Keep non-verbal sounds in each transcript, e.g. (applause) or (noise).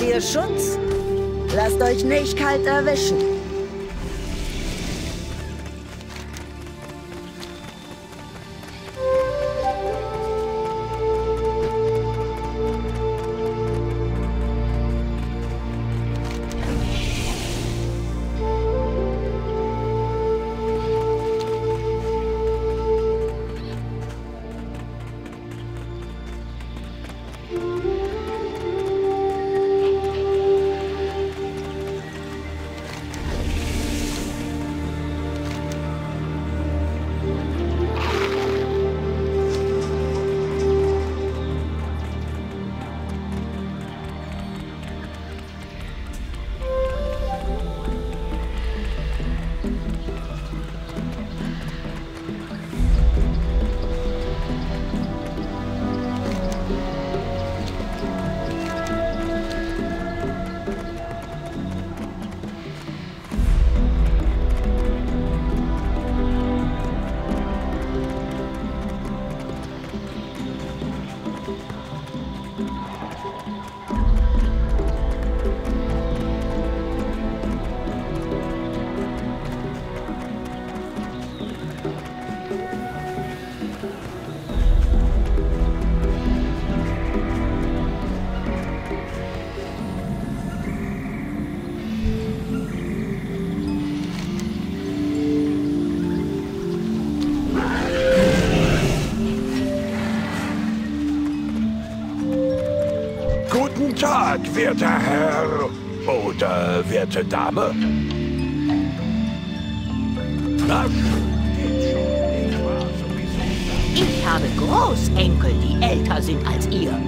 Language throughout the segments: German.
ihr Schutz. Lasst euch nicht kalt erwischen. Werter Herr oder werte Dame. Da. Ich habe Großenkel, die älter sind als ihr.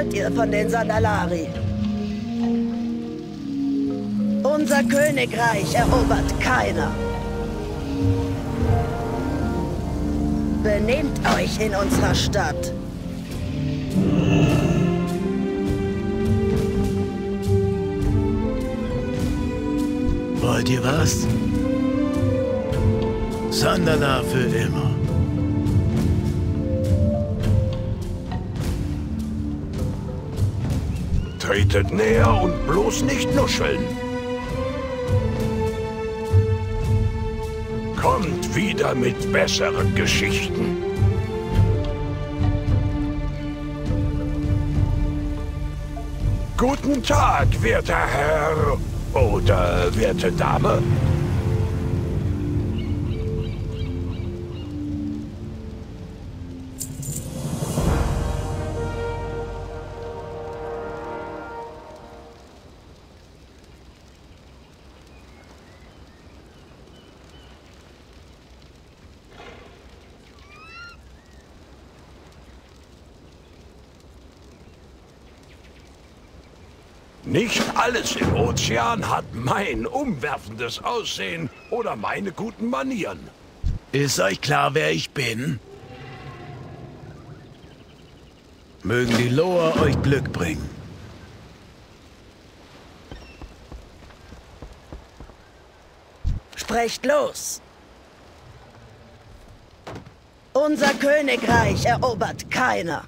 Wollt ihr von den Sandalari? Unser Königreich erobert keiner. Benehmt euch in unserer Stadt. Wollt ihr was? Sandala für immer. Tretet näher und bloß nicht nuscheln. Kommt wieder mit besseren Geschichten. Guten Tag, werter Herr oder werte Dame. Ozean hat mein umwerfendes Aussehen oder meine guten Manieren. Ist euch klar, wer ich bin? Mögen die Loa euch Glück bringen. Sprecht los. Unser Königreich erobert keiner.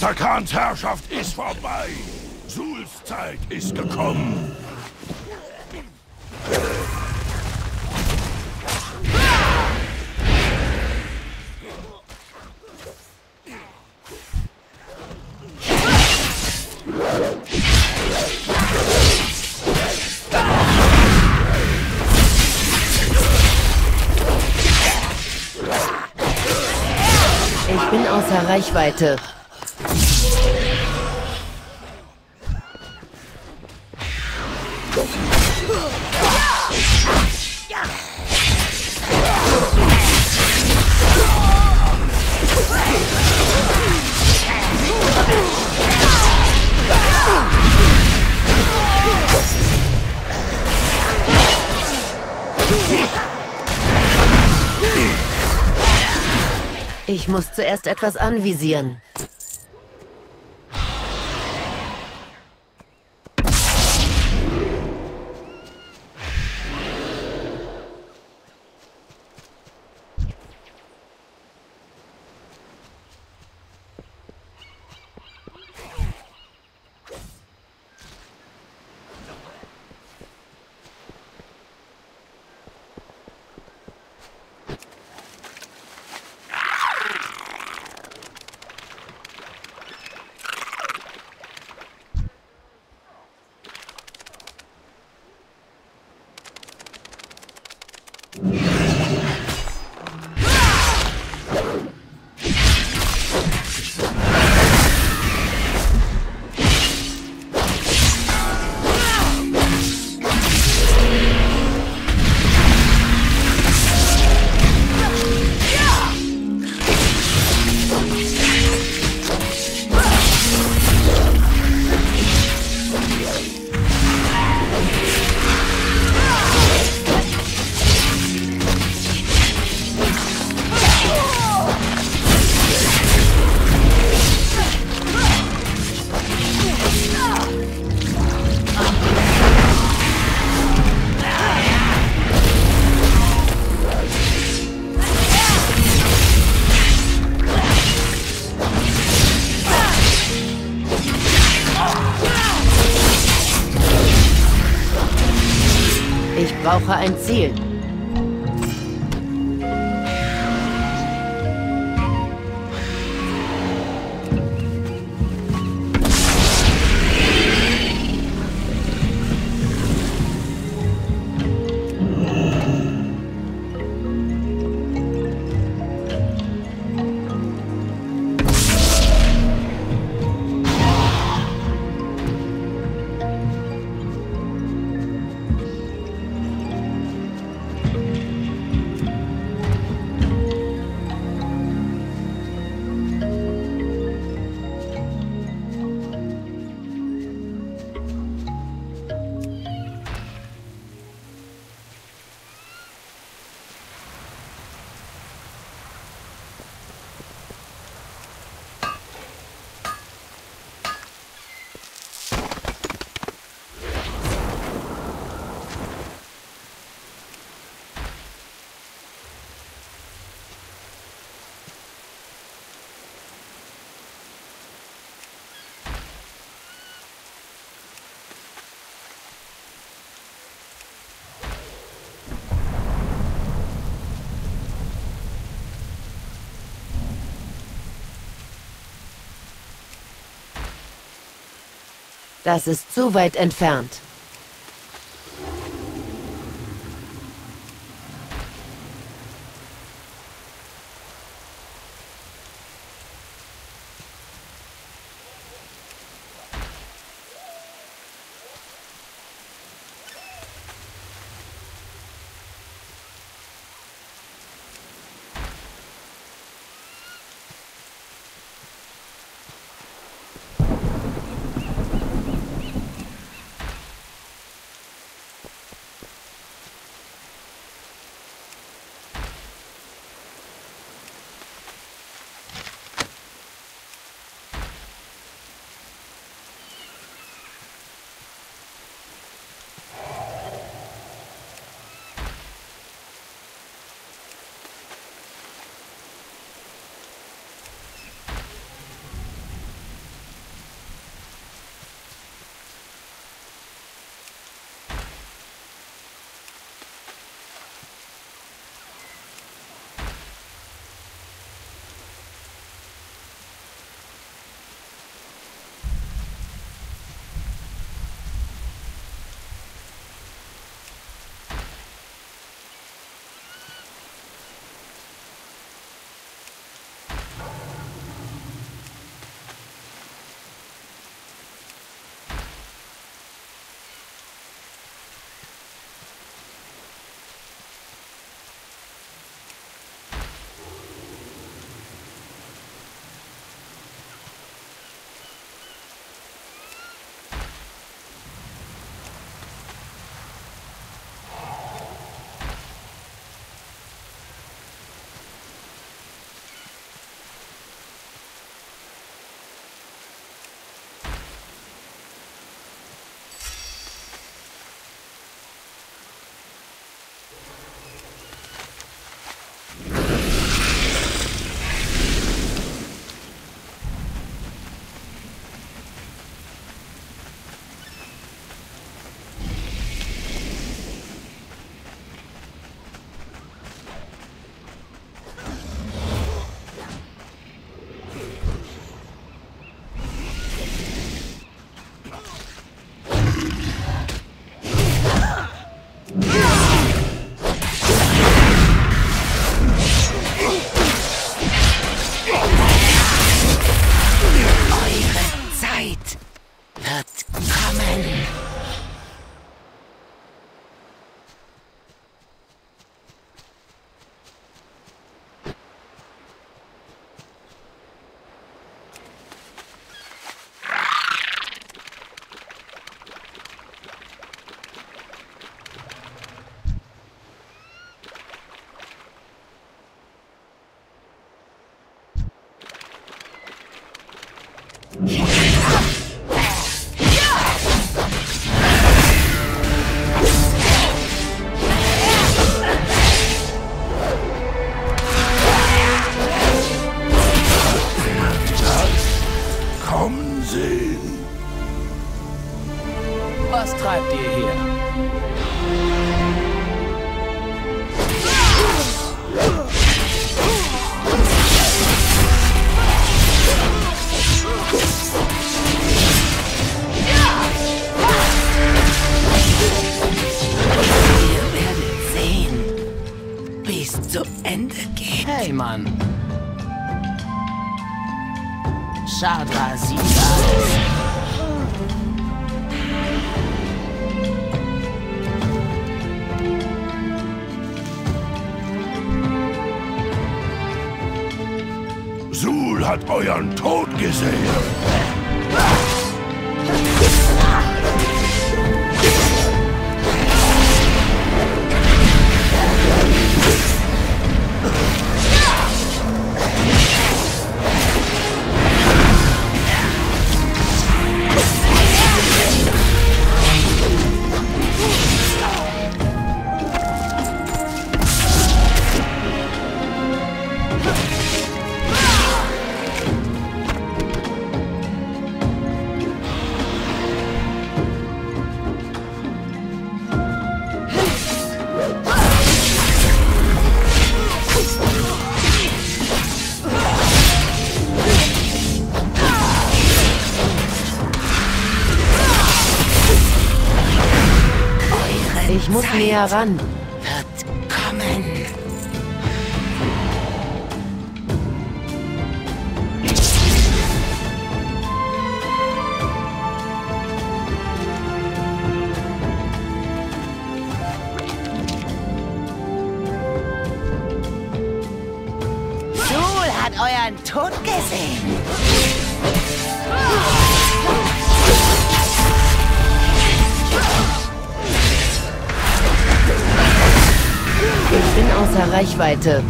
Rastakans Herrschaft ist vorbei. Suls Zeit ist gekommen. Ich bin außer Reichweite. Muss zuerst etwas anvisieren. Brauche ein Das ist zu weit entfernt. Näher ran. Wird kommen. Sul hat euren Tod gesehen. Ich bin außer Reichweite.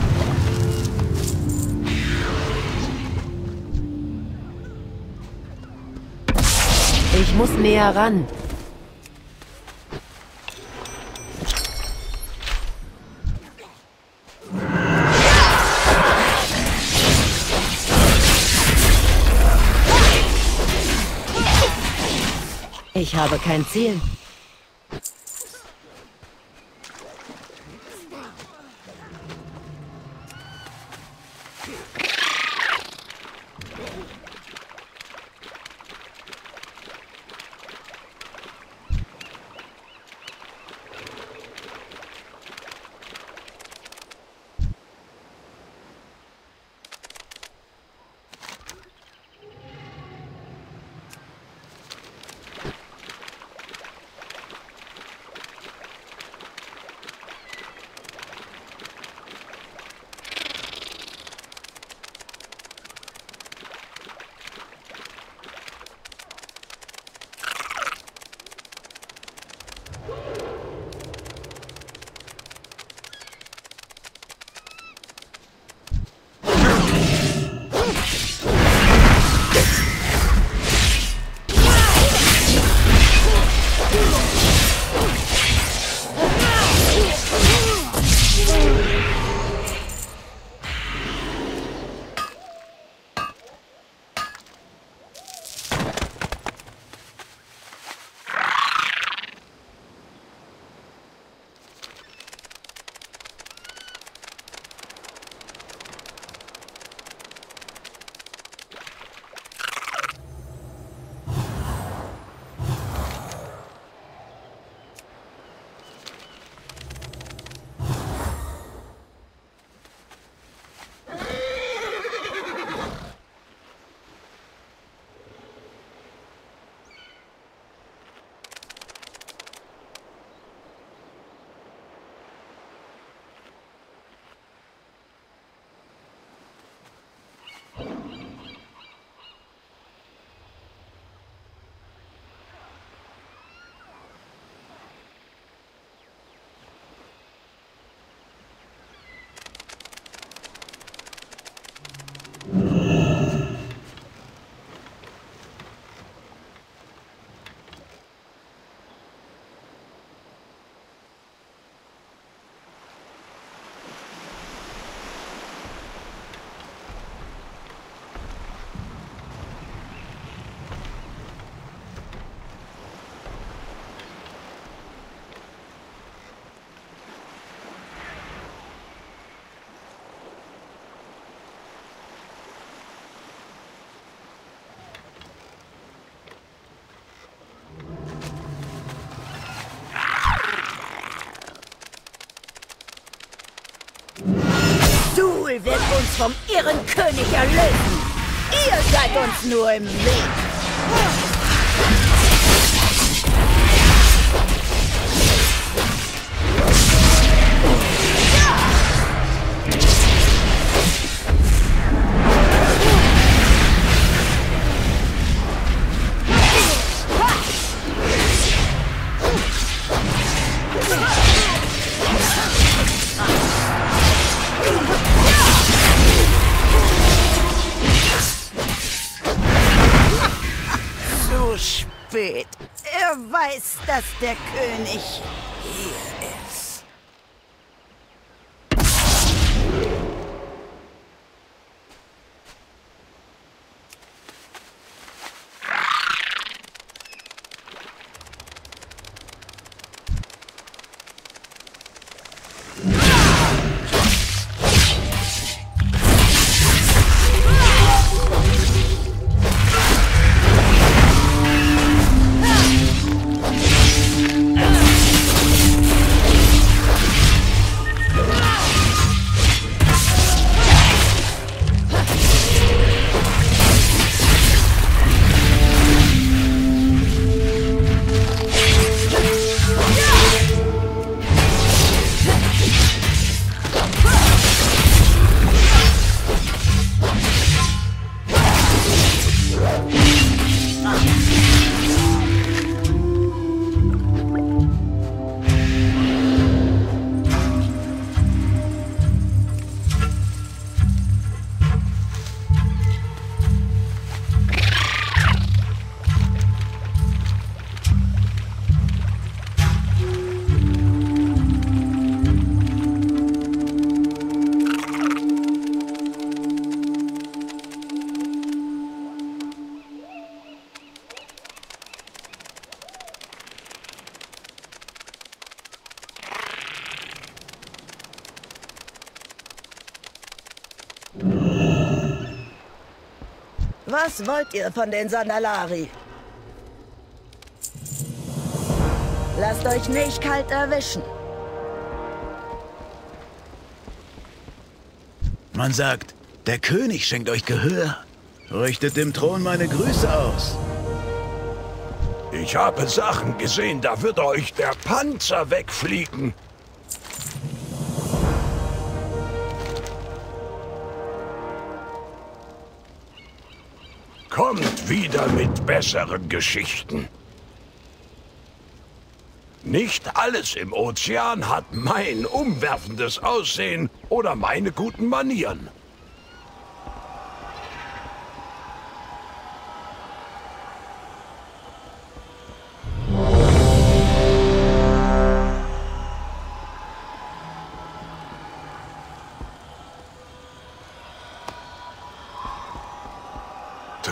Ich muss näher ran. Ich habe kein Ziel. Wird uns vom irren König erlösen. Ihr seid uns nur im Weg. Wollt ihr von den Sandalari? Lasst euch nicht kalt erwischen. Man sagt, der König schenkt euch Gehör. Richtet dem Thron meine Grüße aus. Ich habe Sachen gesehen, da wird euch der Panzer wegfliegen. Kommt wieder mit besseren Geschichten. Nicht alles im Ozean hat mein umwerfendes Aussehen oder meine guten Manieren.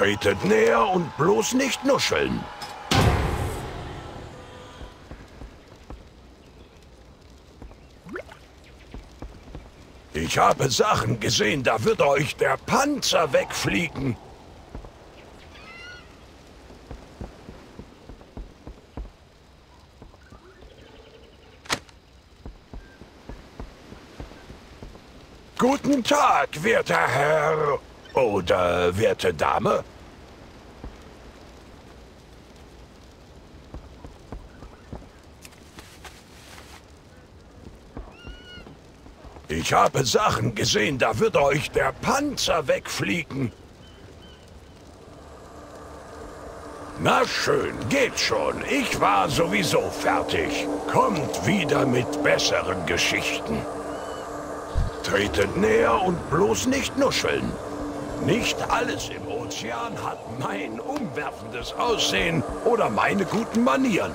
Tretet näher und bloß nicht nuscheln. Ich habe Sachen gesehen, da wird euch der Panzer wegfliegen. Guten Tag, werter Herr oder werte Dame. Ich habe Sachen gesehen, da wird euch der Panzer wegfliegen. Na schön, geht schon. Ich war sowieso fertig. Kommt wieder mit besseren Geschichten. Tretet näher und bloß nicht nuscheln. Nicht alles im Ozean hat mein umwerfendes Aussehen oder meine guten Manieren.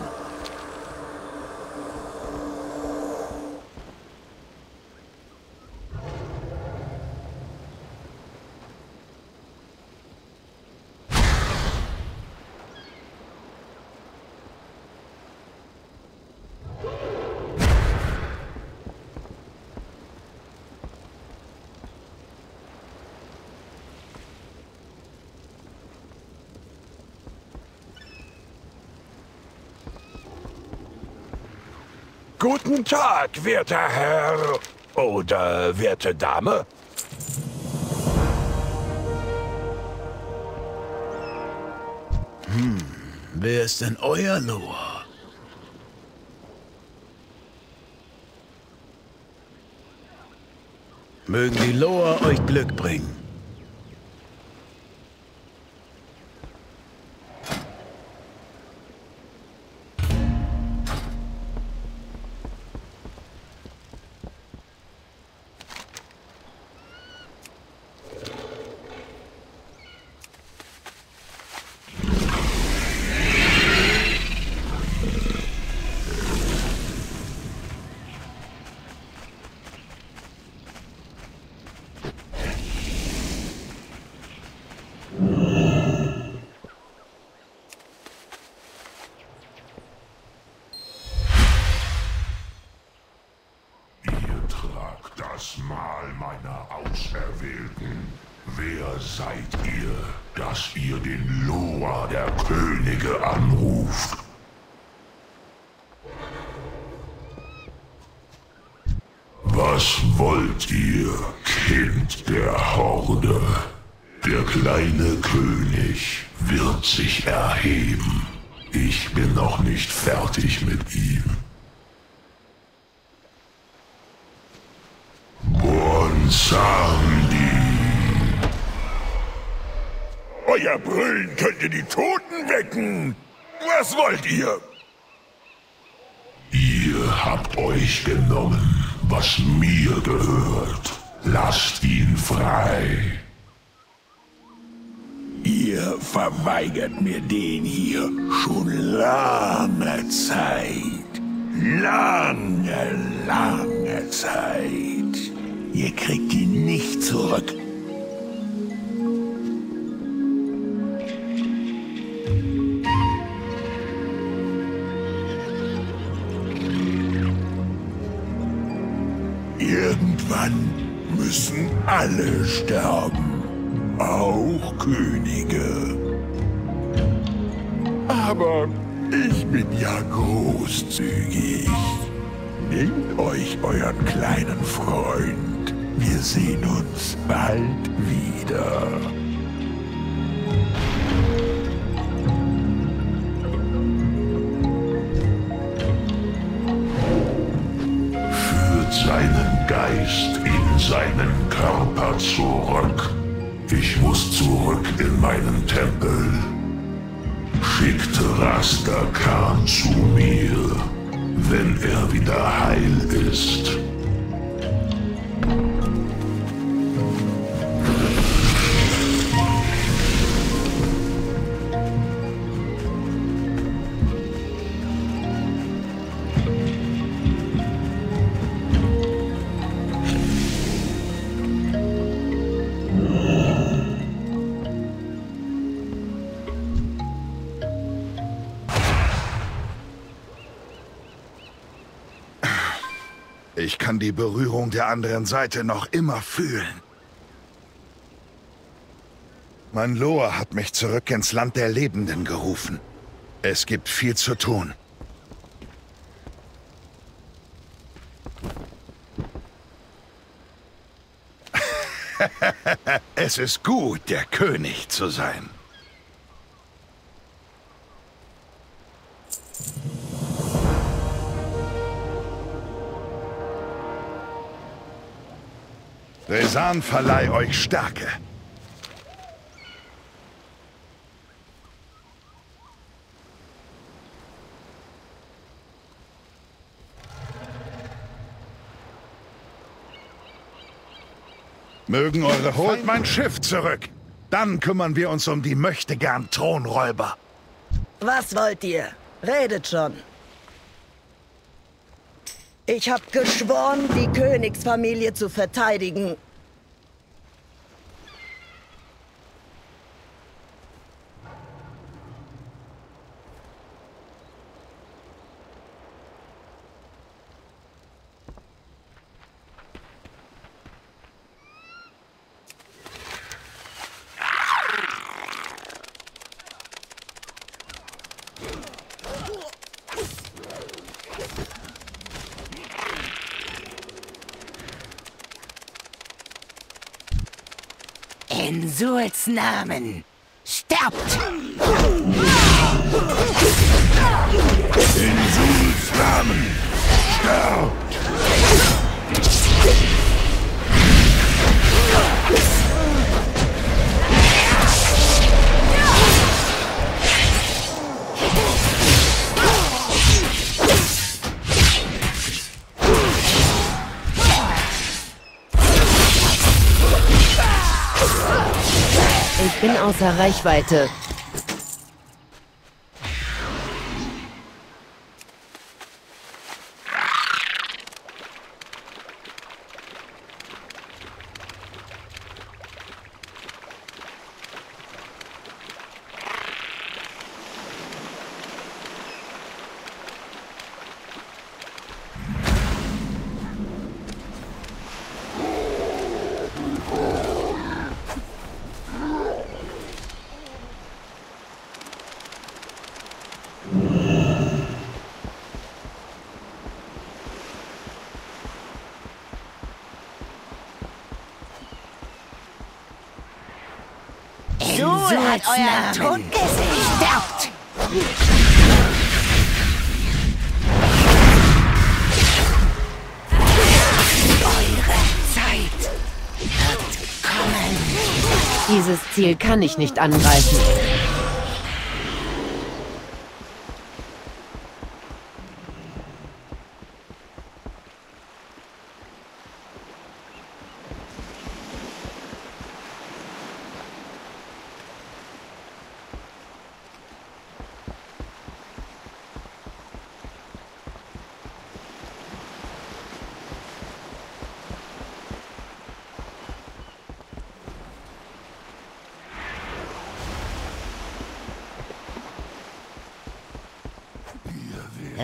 Guten Tag, werter Herr oder werte Dame. Hm, wer ist denn euer Loa? Mögen die Loa euch Glück bringen. Könnte die Toten wecken. Was wollt ihr? Ihr habt euch genommen, was mir gehört. Lasst ihn frei. Ihr verweigert mir den hier schon lange Zeit. Lange, lange Zeit. Ihr kriegt ihn nicht zurück. Alle sterben. auch Könige. Aber ich bin ja großzügig. Nehmt euch euren kleinen Freund. Wir sehen uns bald wieder. Führt seinen Geist seinen Körper zurück. Ich muss zurück in meinen Tempel. Schickt Rastakhan zu mir, wenn er wieder heil ist. Kann die Berührung der anderen Seite noch immer fühlen. Mein Loa hat mich zurück ins Land der Lebenden gerufen. Es gibt viel zu tun. (laughs) es ist gut, der König zu sein. Resan verleih euch Stärke. Mögen eure Holt mein Schiff zurück. Dann kümmern wir uns um die möchtegern Thronräuber. Was wollt ihr? Redet schon. Ich hab geschworen, die Königsfamilie zu verteidigen. In Suels Namen. Sterbt! In Suls Namen sterbt! Außer Reichweite. In Suel hat Tod gesehen. Sterbt! Eure Zeit wird kommen. Dieses Ziel kann ich nicht angreifen.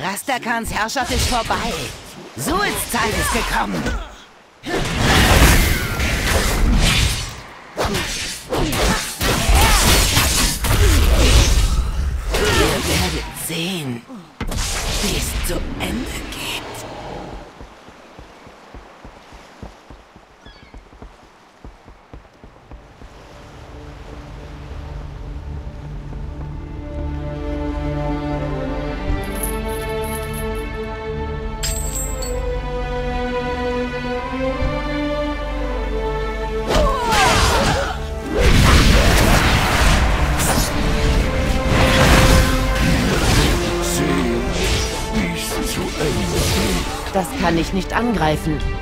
Rastakans Herrschaft ist vorbei. Suels Zeit ist gekommen. Das kann ich nicht angreifen.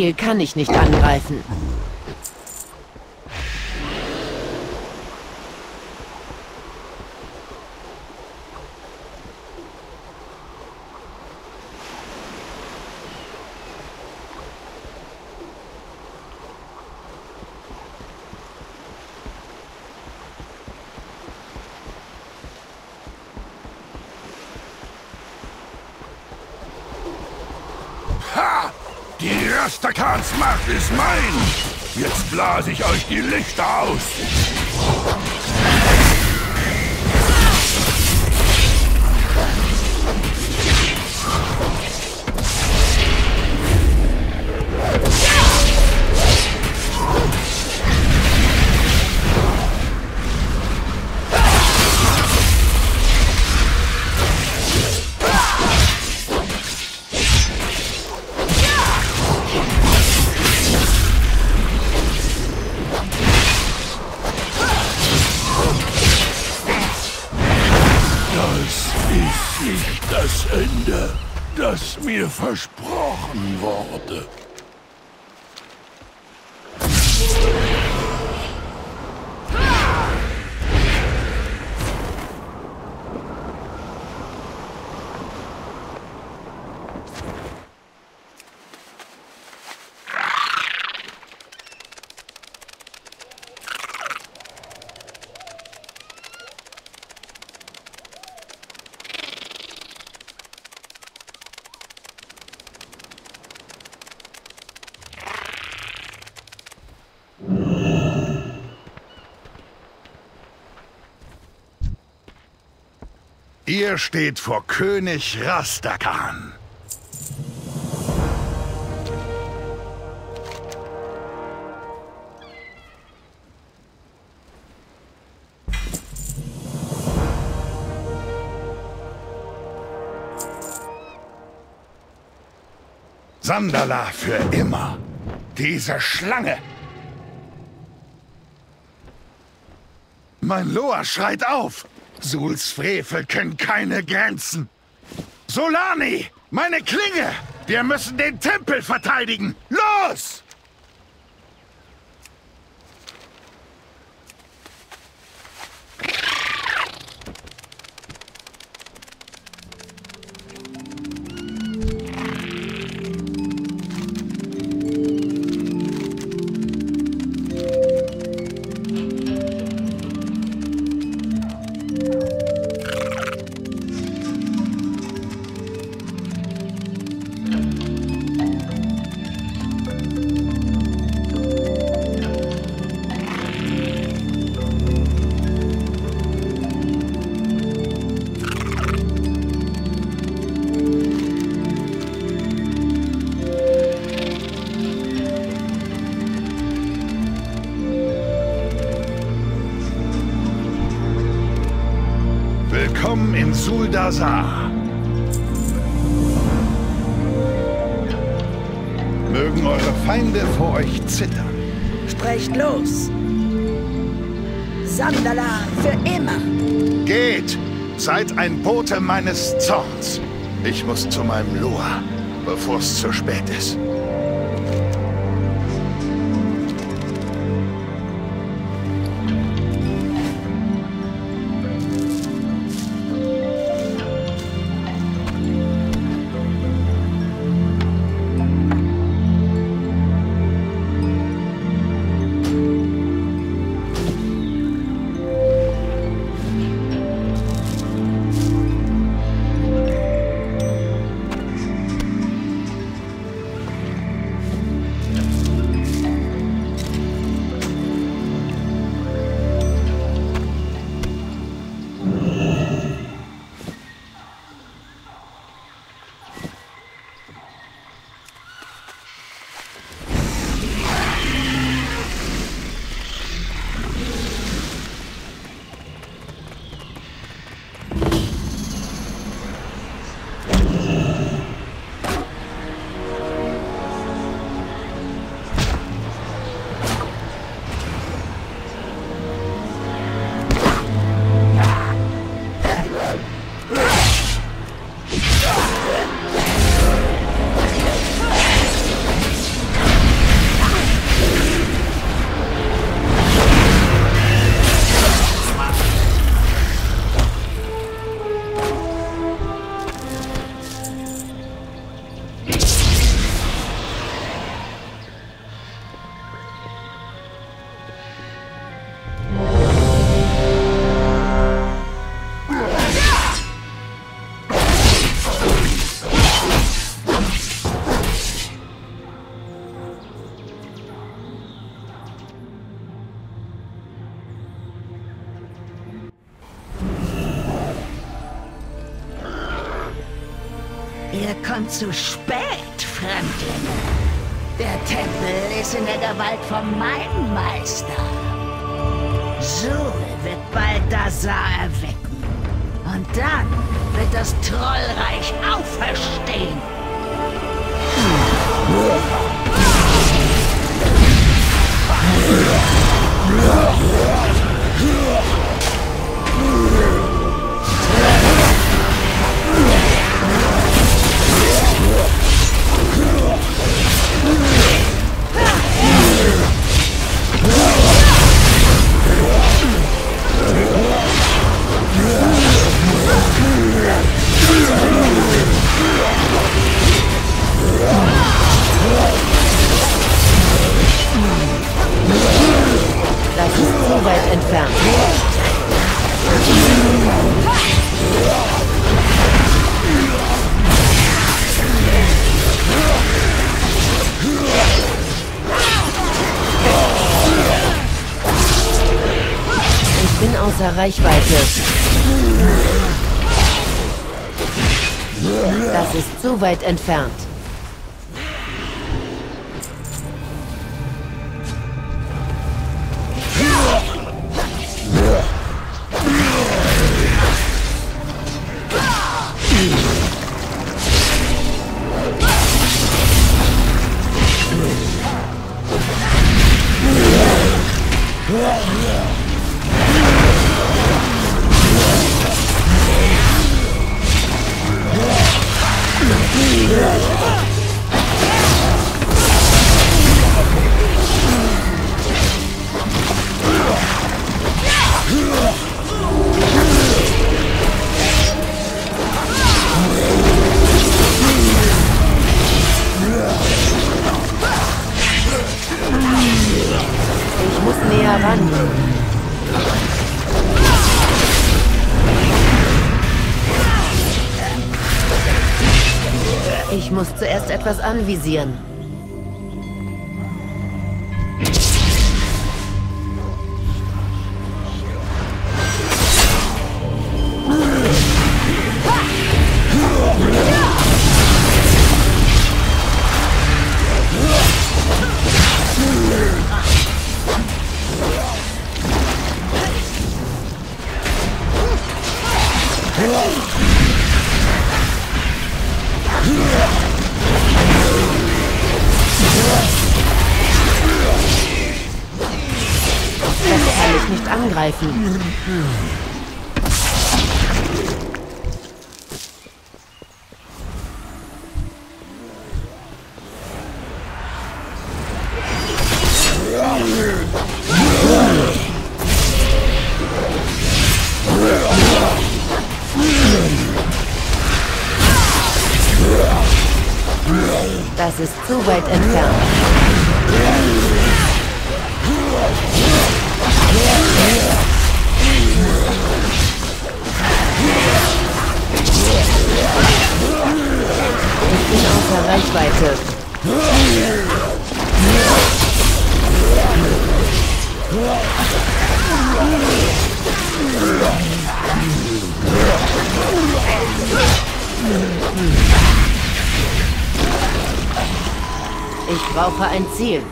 Ziel kann ich nicht angreifen. Ha! Die Rastakans Macht ist mein! Jetzt blase ich euch die Lichter aus! Das mir versprochen wurde. Ihr steht vor König Rastakan. Sandala für immer. Diese Schlange. Mein Loa schreit auf. Suls Frevel kennt keine Grenzen. Solani, meine Klinge! Wir müssen den Tempel verteidigen! Los! Sandala für immer. Geht! Seid ein Bote meines Zorns. Ich muss zu meinem Loa, bevor es zu spät ist. Kommt zu spät, Fremdlinge. Der Tempel ist in der Gewalt vom Meister. Sul wird bald Dazar erwecken. Und dann wird das Trollreich auferstehen. Das entfernt. Etwas anvisieren. Das ist zu Brauche ein Ziel.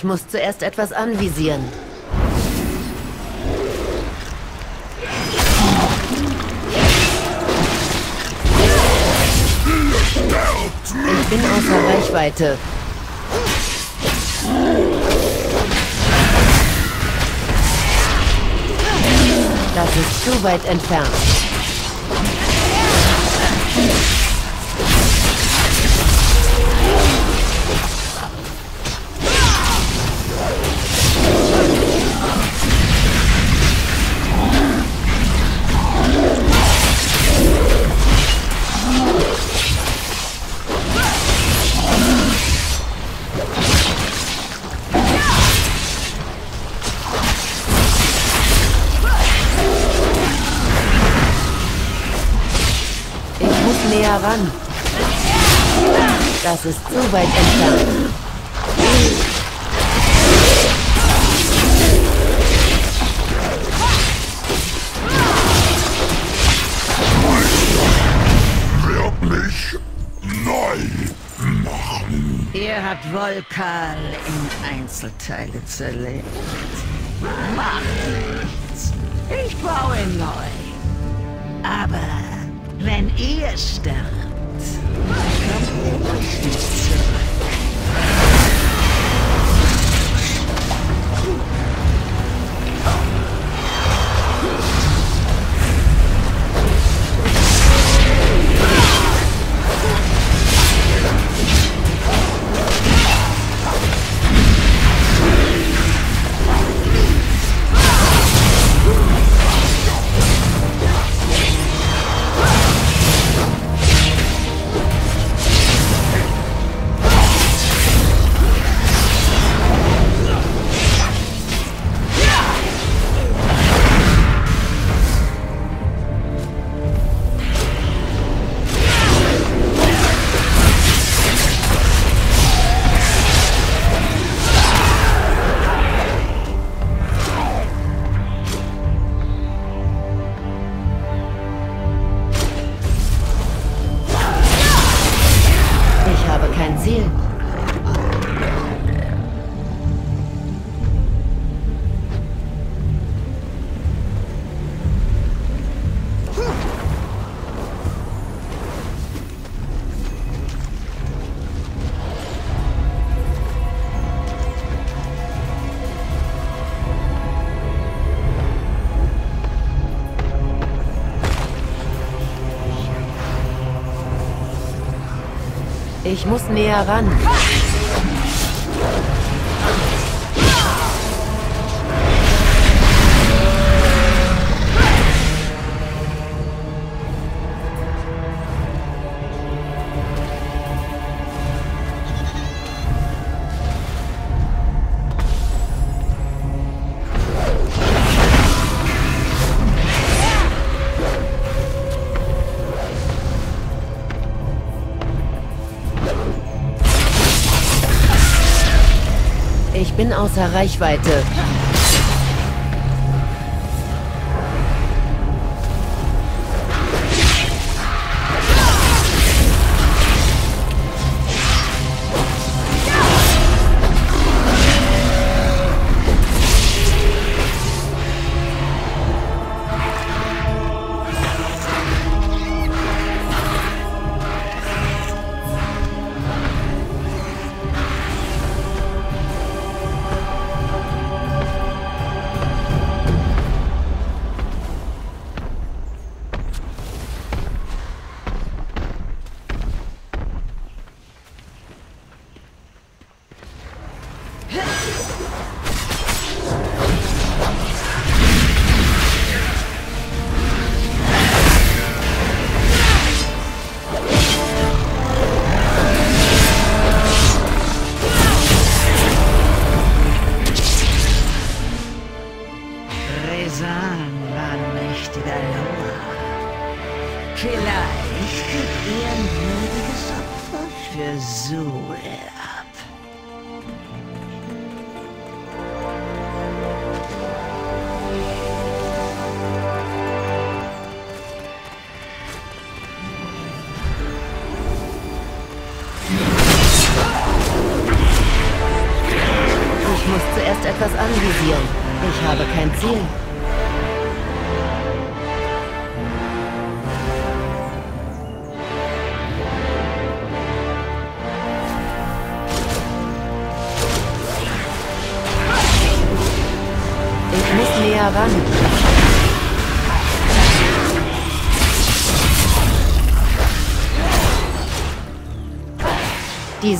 Ich muss zuerst etwas anvisieren. Ich bin außer Reichweite. Das ist zu weit entfernt. Ran. Das ist zu weit entfernt. Wird mich neu machen. Ihr habt Volkal in Einzelteile zerlegt. Macht nichts. Ich baue neu. Aber wenn ihr sterbt, kommt ihr nicht zurück. Ich muss näher ran. Außer Reichweite.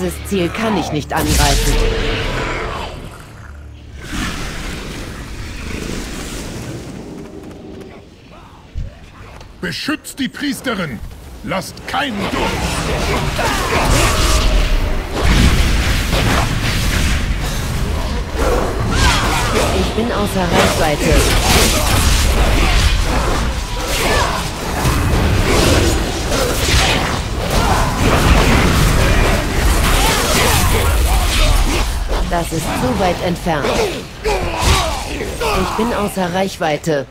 Dieses Ziel kann ich nicht angreifen. Beschützt die Priesterin! Lasst keinen durch! Ich bin außer Reichweite. Das ist zu weit entfernt. Ich bin außer Reichweite.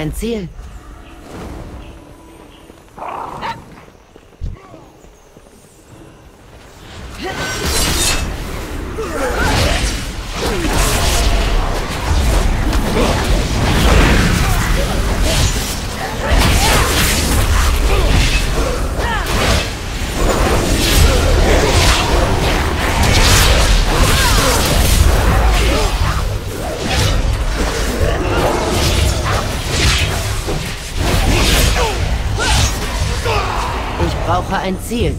Kein Ziel.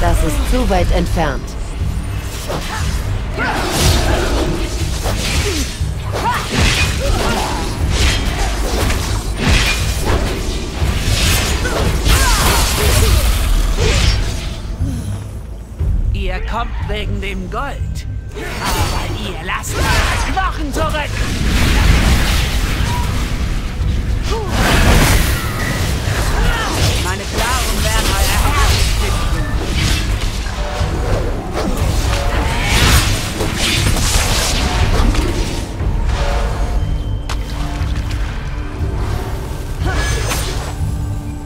Das ist zu weit entfernt. Kommt wegen dem Gold. Aber ihr lasst eure Knochen zurück. Meine Klauen werden euer Herz finden.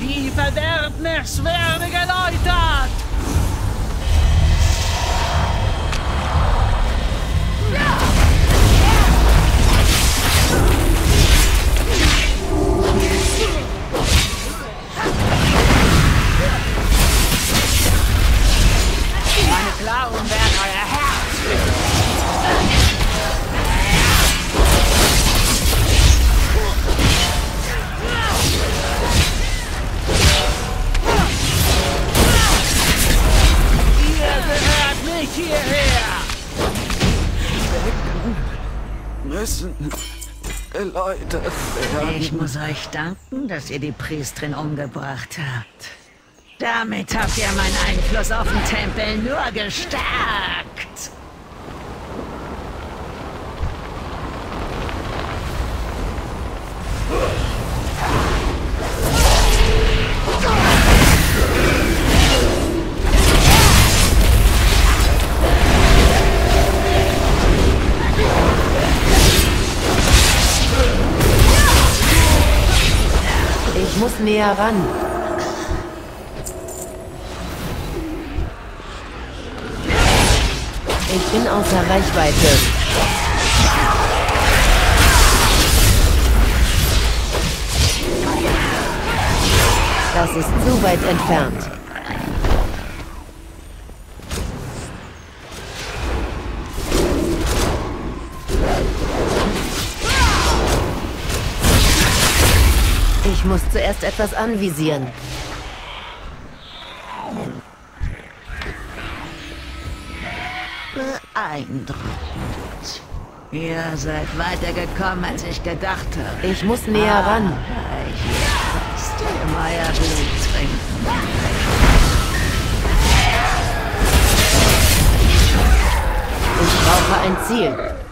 Die Verderbnis werde Ich muss euch danken, dass ihr die Priesterin umgebracht habt. Damit habt ihr meinen Einfluss auf den Tempel nur gestärkt. Näher ran. Ich bin außer Reichweite. Das ist zu weit entfernt. Ich muss zuerst etwas anvisieren. Beeindruckend. Ihr seid weitergekommen, als ich gedacht habe. Ich muss näher ran. Aber jetzt ihr euer Blut trinken. Ich brauche ein Ziel.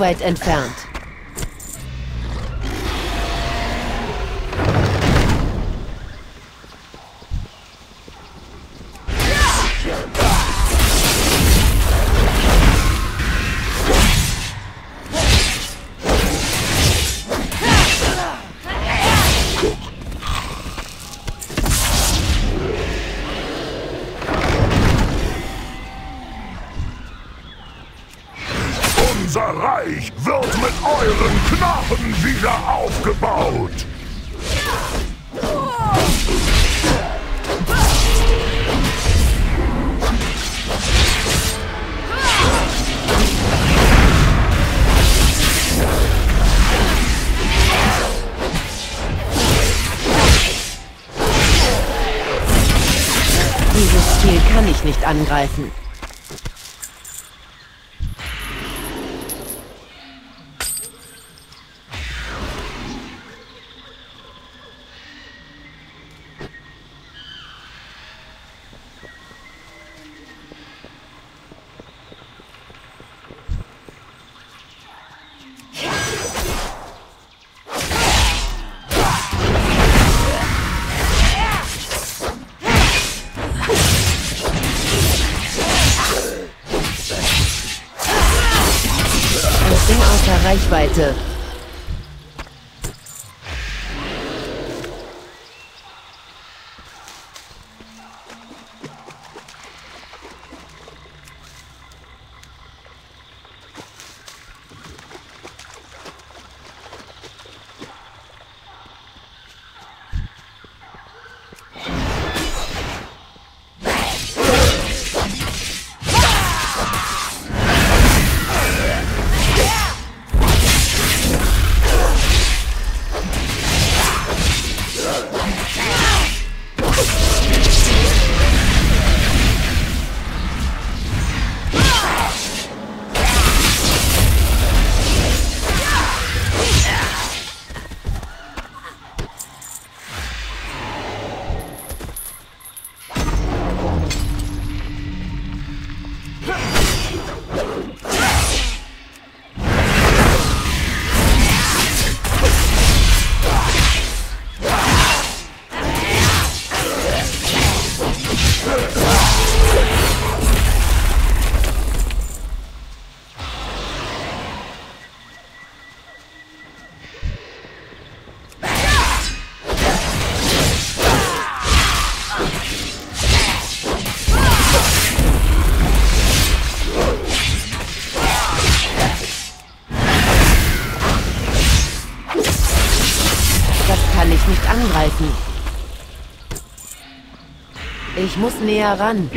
Weit entfernt. Nicht Reichweite. Muss näher ran.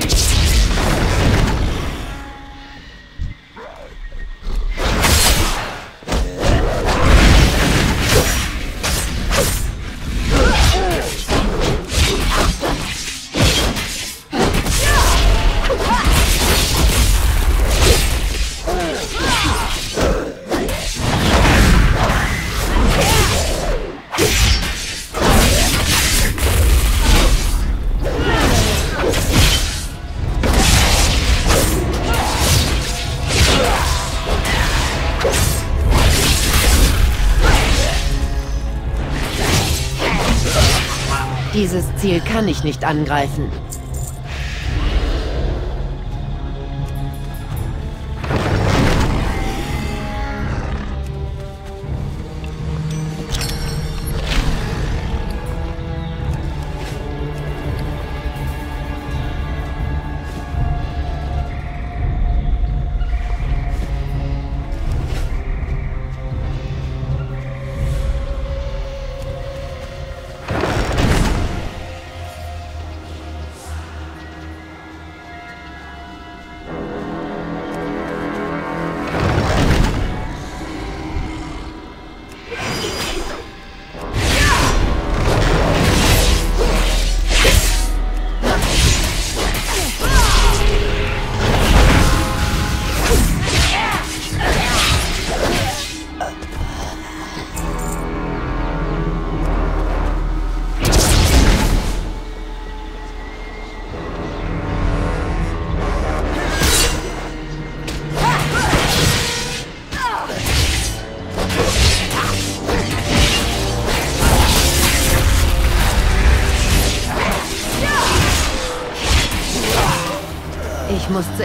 Dieses Ziel kann ich nicht angreifen.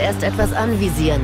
Zuerst etwas anvisieren.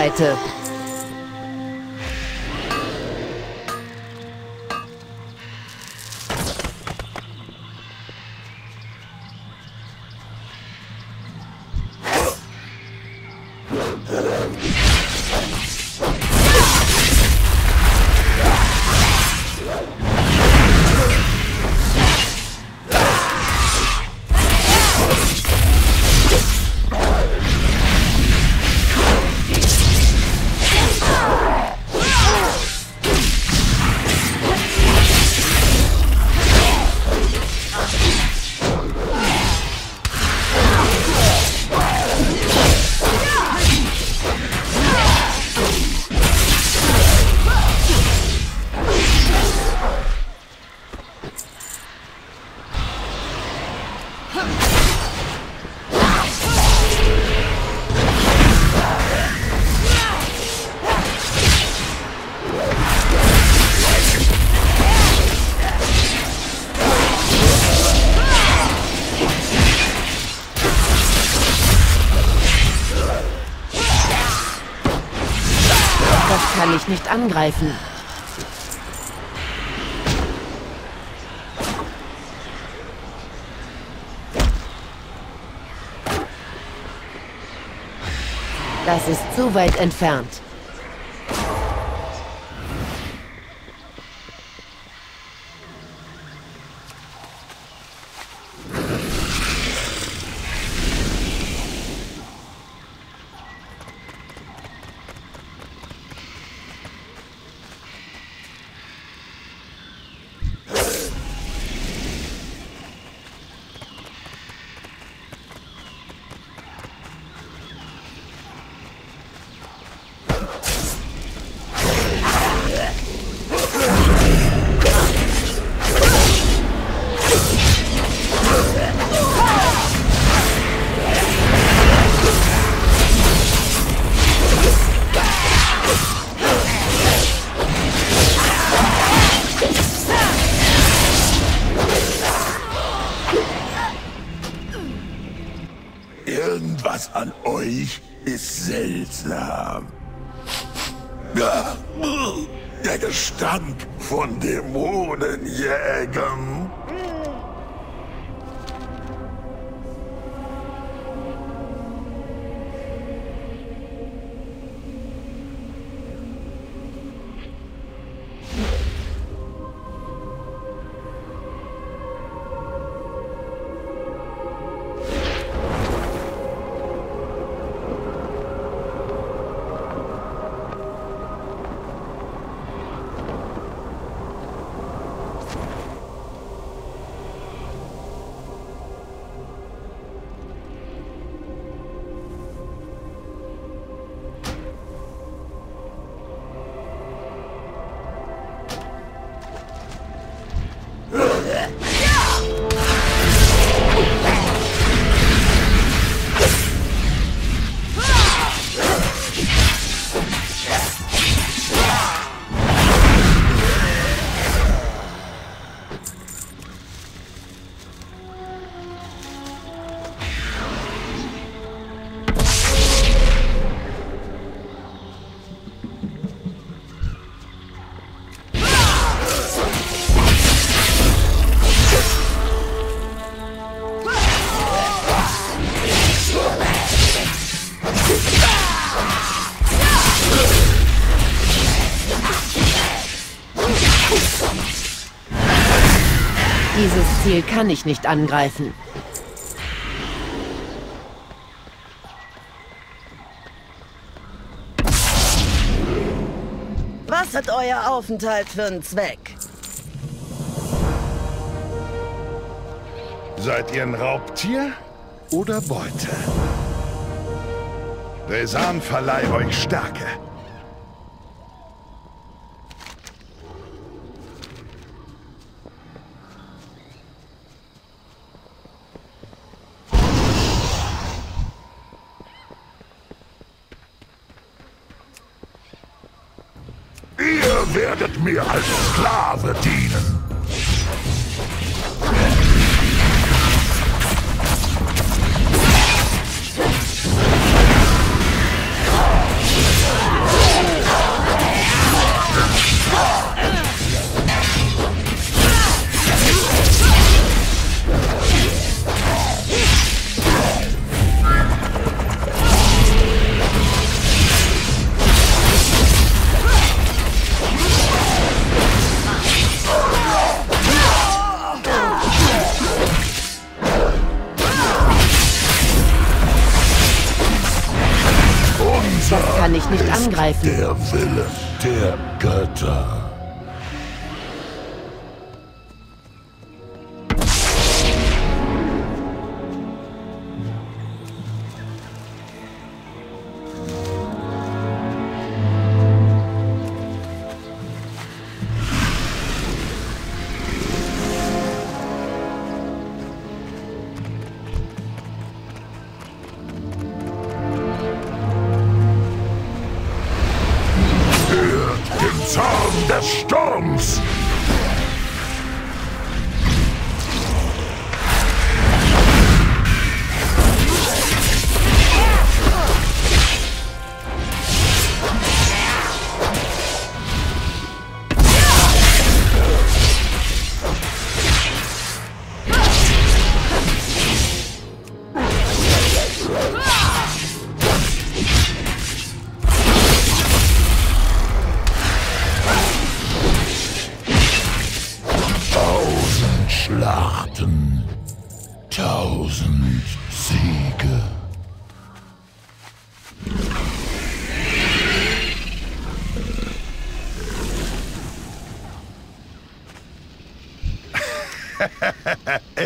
Reichweite. Angreifen. Das ist zu weit entfernt. Ziel kann ich nicht angreifen. Was hat euer Aufenthalt für einen Zweck? Seid ihr ein Raubtier oder Beute? Resan verleih euch Stärke.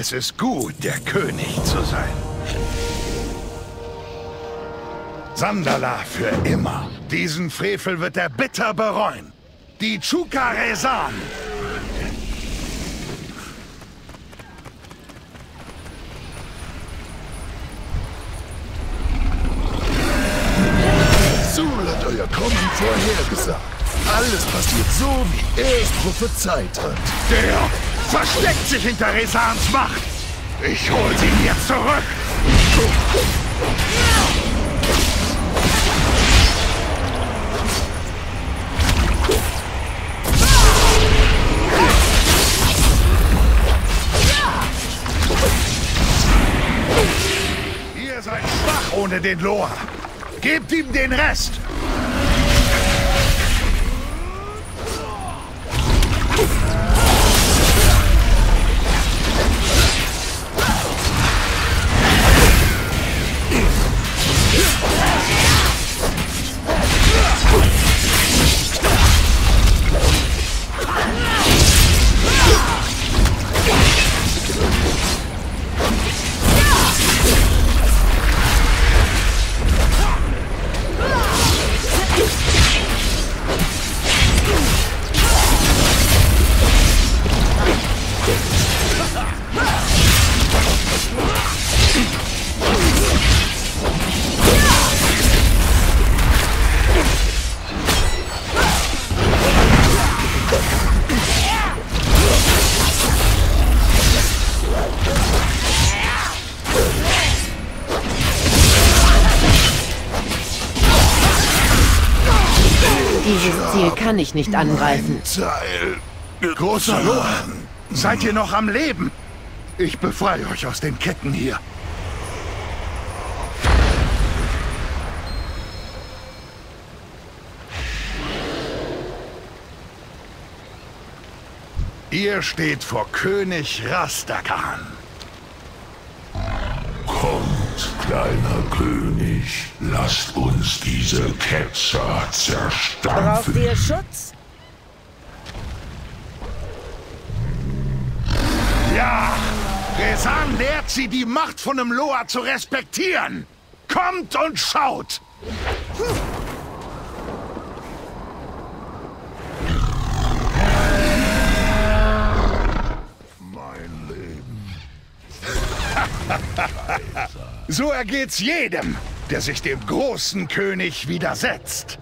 Es ist gut, der König zu sein. Sandala für immer. Diesen Frevel wird er bitter bereuen. Die Chuka Rezan. Sul hat euer Kommen vorhergesagt. Alles passiert so, wie er es prophezeit hat. Der versteckt sich hinter Rezans Macht. Ich hol sie mir zurück. Ihr seid schwach ohne den Loa. Gebt ihm den Rest. Ziel kann ich nicht angreifen. Teil. Großer Lohan, seid ihr noch am Leben? Ich befreie euch aus den Ketten hier. Ihr steht vor König Rastakan. Kommt, kleiner König, lasst uns diese Ketzer zerstampfen. Braucht ihr Schutz? Ja, Resan lehrt sie, die Macht von dem Loa zu respektieren. Kommt und schaut. Mein Leben. (laughs) So ergeht's jedem, der sich dem großen König widersetzt.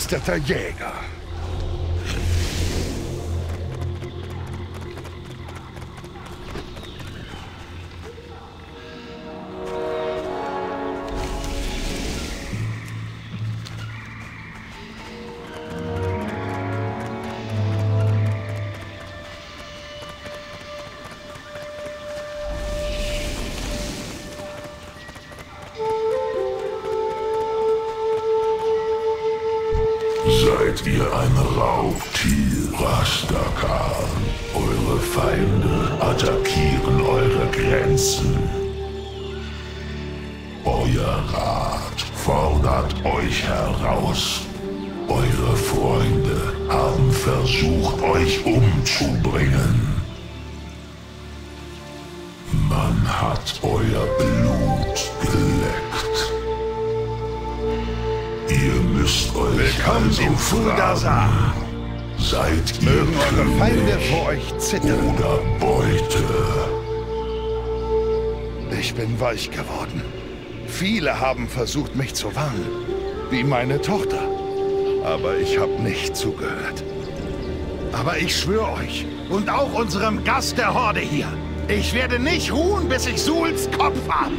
Meisterter Jäger. Haben versucht, mich zu warnen. Wie meine Tochter. Aber ich habe nicht zugehört. Aber ich schwöre euch und auch unserem Gast der Horde hier, ich werde nicht ruhen, bis ich Suls Kopf hab.